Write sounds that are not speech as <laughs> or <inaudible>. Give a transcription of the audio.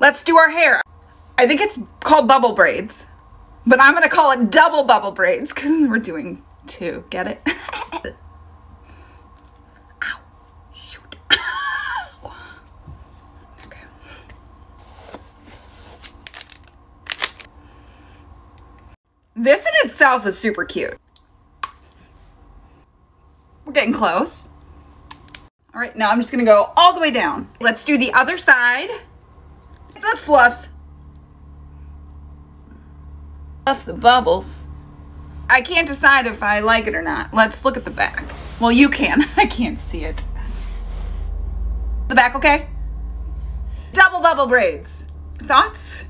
Let's do our hair. I think it's called bubble braids, but I'm gonna call it double bubble braids because we're doing two. Get it? <laughs> Ow. Shoot. <laughs> okay. This in itself is super cute. We're getting close. All right, now I'm just gonna go all the way down. Let's do the other side. Let's fluff. Fluff the bubbles. I can't decide if I like it or not. Let's look at the back. Well, you can. <laughs> I can't see it. The back okay? Double bubble braids. Thoughts?